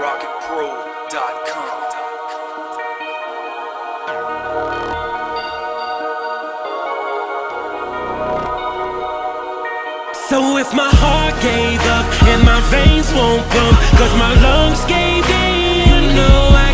RocketPro.com. So if my heart gave up and my veins won't pump, cause my lungs gave in, know I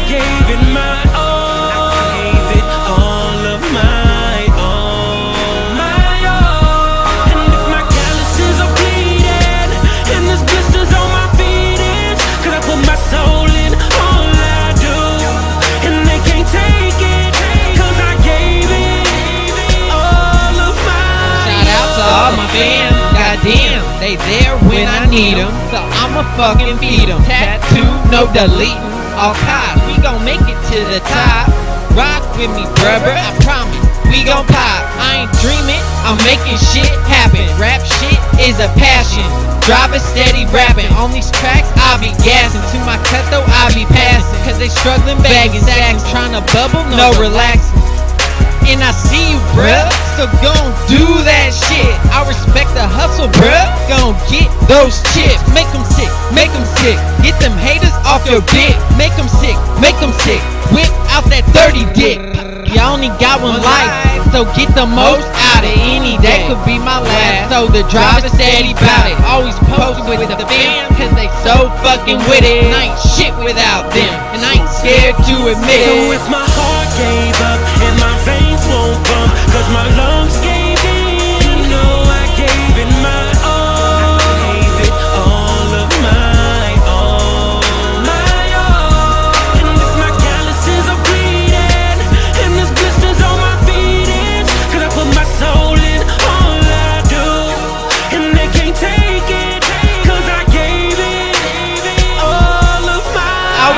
Goddamn, they there when I need them. So I'ma fucking feed them. Tattoo, no deleting. All cops, we gon' make it to the top. Rock with me, brother. I promise. We gon' pop. I ain't dreaming. I'm making shit happen. Rap shit is a passion. Driving steady rapping. On these tracks, I be gassing. To my cut though, I be passing. Cause they struggling, bagging sacks. Trying to bubble, no relaxing. And I see you, bruh. So gon' do that shit. I respect the hustle, bruh. Gon' get those chips. Make them sick, make them sick. Get them haters off your dick. Make them sick, make them sick. Whip out that 30 dick. Y'all only got one life, so get the most out of any day. Could be my last, so the driver steady bout it. Always posted with the fam, cause they so fucking with it. And I ain't shit without them, and I ain't scared to admit So it. if my heart gave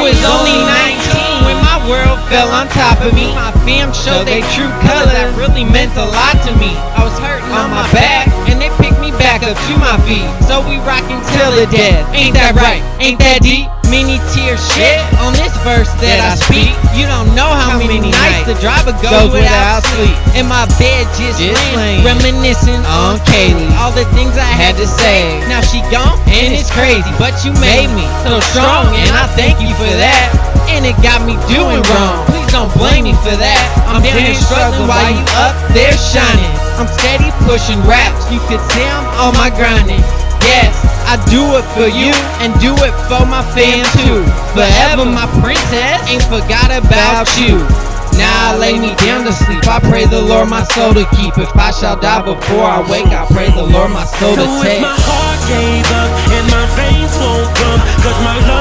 was only 19 when my world fell on top of me. My fam showed they true colors. That really meant a lot to me. I was hurting on my back, and they picked me back up to my feet. So we rockin' till the death. Ain't that right? Ain't that deep? Many tears shed on this verse that I speak. You don't know how, many, nights the driver goes, without sleep. In my bed just, laying, reminiscing on Kaylee. All the things I had to say. Now she gone, and it's crazy, but you made me so strong, and I thank you for that. And it got me doing wrong. Please don't blame me for that. I'm down here struggling while you up there shining. I'm steady pushing raps. You could see I'm on my grinding. Yes, I do it for you and do it for my fam too. Forever my princess, ain't forgot about you. Now I lay me down to sleep. I pray the Lord my soul to keep. If I shall die before I wake, I pray the Lord my soul to So to if my heart gave up and my veins won't pump, cause my lungs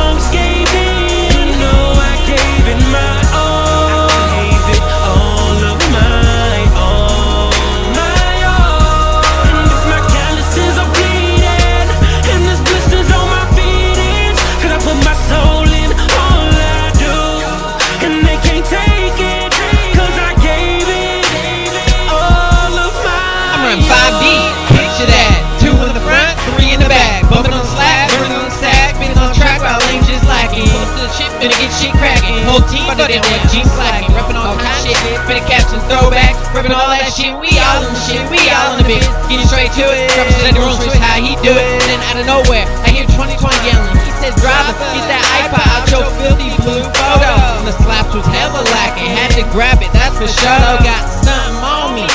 Team funded jeans slacking. Repping all kind of shit, finna some throwbacks. Repping all that shit, we all in the shit, we all in the bitch. Getting straight to it. Said the room switch, how he do it. Then out of nowhere, I hear 2020 yelling. He says, driver, get that iPod out your filthy blue photo. And the slaps was hella lacking. Had to grab it, that's for sure. though. Got something on me.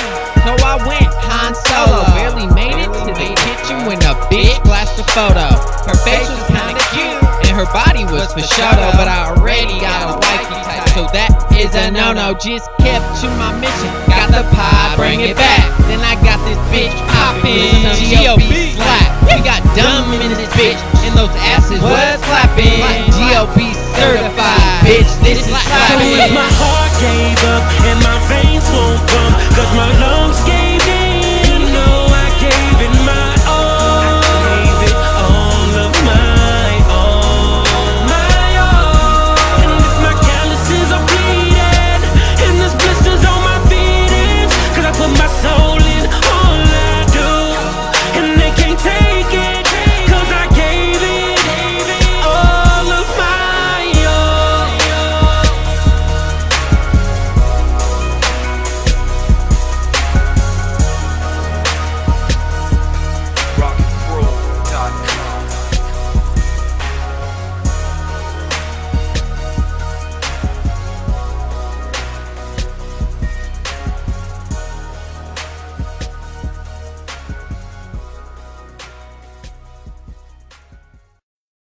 So I went Han Solo. Barely made it to the kitchen when a bitch flashed a photo. Her face was kinda cute and her body was for though, but I already got a wifey type, so that is a no-no. Just kept to my mission. Got the pod, bring it back. Then I got this bitch poppin', G.L.B. slap. We got dumb in this bitch, and those asses was clapping. G.L.B. certified, bitch. This is slapping.